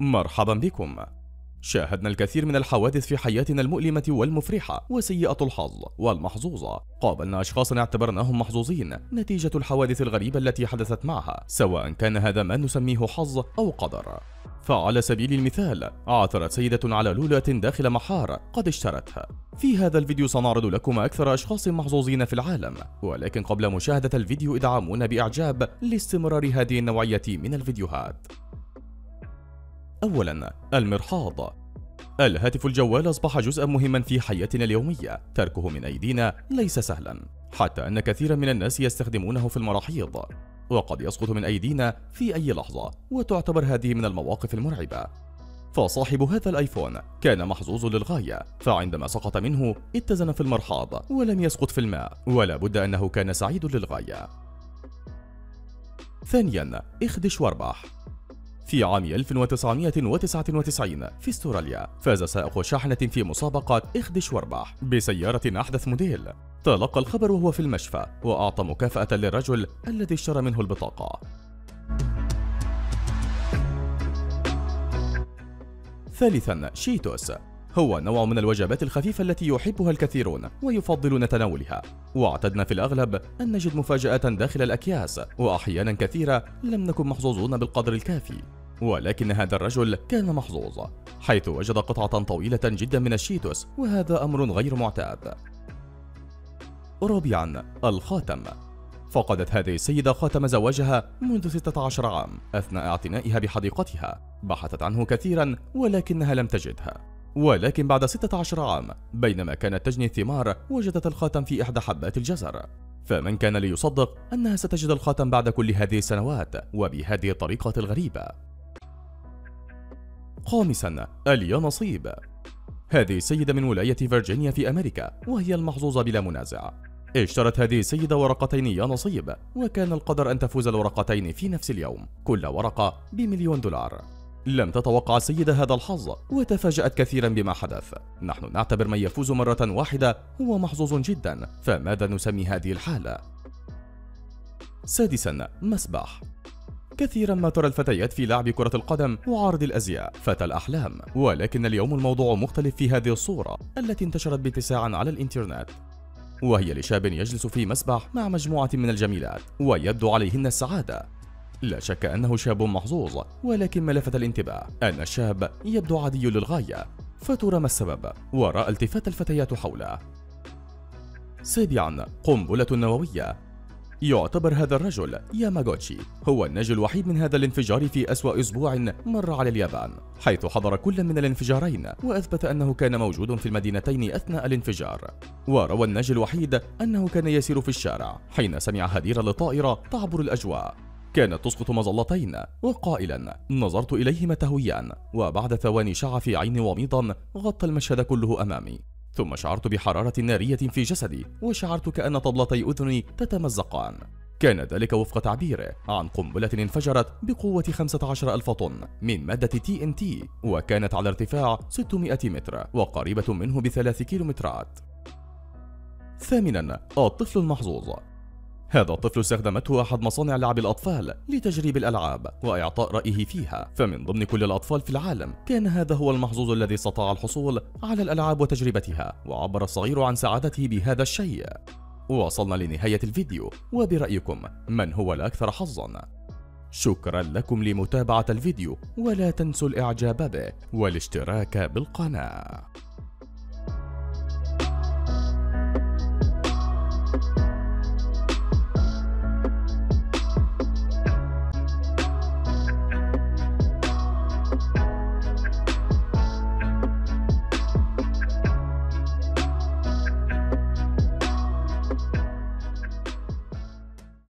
مرحبا بكم. شاهدنا الكثير من الحوادث في حياتنا المؤلمة والمفرحة وسيئة الحظ والمحظوظة. قابلنا أشخاصا اعتبرناهم محظوظين. نتيجة الحوادث الغريبة التي حدثت معها سواء كان هذا ما نسميه حظ أو قدر. فعلى سبيل المثال عثرت سيدة على لولة داخل محار قد اشترتها. في هذا الفيديو سنعرض لكم أكثر أشخاص محظوظين في العالم. ولكن قبل مشاهدة الفيديو ادعمونا بإعجاب لاستمرار هذه النوعية من الفيديوهات. أولا المرحاض الهاتف الجوال أصبح جزءا مهما في حياتنا اليومية. تركه من أيدينا ليس سهلا حتى أن كثيرا من الناس يستخدمونه في المراحيض. وقد يسقط من أيدينا في أي لحظة وتعتبر هذه من المواقف المرعبة. فصاحب هذا الأيفون كان محظوظ للغاية فعندما سقط منه اتزن في المرحاض ولم يسقط في الماء ولا بد أنه كان سعيد للغاية. ثانيا اخدش واربح. في عام 1999 في استراليا فاز سائق شاحنة في مسابقة اخدش واربح بسيارة أحدث موديل. تلقى الخبر وهو في المشفى وأعطى مكافأة للرجل الذي اشترى منه البطاقة. ثالثا شيتوس. هو نوع من الوجبات الخفيفة التي يحبها الكثيرون ويفضلون تناولها. واعتدنا في الأغلب أن نجد مفاجأة داخل الأكياس وأحيانا كثيرة لم نكن محظوظون بالقدر الكافي. ولكن هذا الرجل كان محظوظ حيث وجد قطعة طويلة جدا من الشيتوس وهذا أمر غير معتاد. رابعا الخاتم. فقدت هذه السيدة خاتم زواجها منذ 16 عام أثناء اعتنائها بحديقتها بحثت عنه كثيرا ولكنها لم تجدها. ولكن بعد 16 عام بينما كانت تجني الثمار وجدت الخاتم في إحدى حبات الجزر. فمن كان ليصدق أنها ستجد الخاتم بعد كل هذه السنوات وبهذه الطريقة الغريبة. خامسا اليانصيب هذه السيدة من ولاية فيرجينيا في أمريكا وهي المحظوظة بلا منازع. اشترت هذه السيدة ورقتين يا نصيب وكان القدر أن تفوز الورقتين في نفس اليوم. كل ورقة بمليون دولار. لم تتوقع السيدة هذا الحظ وتفاجأت كثيرا بما حدث. نحن نعتبر من يفوز مرة واحدة هو محظوظ جدا. فماذا نسمي هذه الحالة؟ سادسا مسبح. كثيرا ما ترى الفتيات في لعب كرة القدم وعرض الأزياء فتى الأحلام. ولكن اليوم الموضوع مختلف في هذه الصورة التي انتشرت باتساع على الإنترنت. وهي لشاب يجلس في مسبح مع مجموعة من الجميلات ويبدو عليهن السعادة. لا شك أنه شاب محظوظ ولكن ما لفت الانتباه أن الشاب يبدو عادي للغاية. فترى ما السبب؟ وراء التفات الفتيات حوله. سابعا قنبلة نووية. يعتبر هذا الرجل ياماغوتشي هو الناجي الوحيد من هذا الانفجار في أسوأ أسبوع مر على اليابان حيث حضر كل من الانفجارين وأثبت أنه كان موجود في المدينتين أثناء الانفجار. وروى الناجي الوحيد أنه كان يسير في الشارع حين سمع هدير لطائرة تعبر الأجواء. كانت تسقط مظلتين وقائلا نظرت إليهما تهويان وبعد ثواني شع في عيني وميضا غطى المشهد كله أمامي. ثم شعرت بحرارة نارية في جسدي وشعرت كأن طبلتي أذني تتمزقان. كان ذلك وفق تعبيره عن قنبلة انفجرت بقوة 15 ألف طن من مادة تي إن تي وكانت على ارتفاع 600 متر وقريبة منه بثلاث كيلومترات. ثامنا الطفل المحظوظ. هذا الطفل استخدمته أحد مصانع لعب الأطفال لتجريب الألعاب وإعطاء رأيه فيها. فمن ضمن كل الأطفال في العالم كان هذا هو المحظوظ الذي استطاع الحصول على الألعاب وتجربتها وعبر الصغير عن سعادته بهذا الشيء. وصلنا لنهاية الفيديو وبرأيكم من هو الأكثر حظا؟ شكرا لكم لمتابعة الفيديو ولا تنسوا الإعجاب به والاشتراك بالقناة.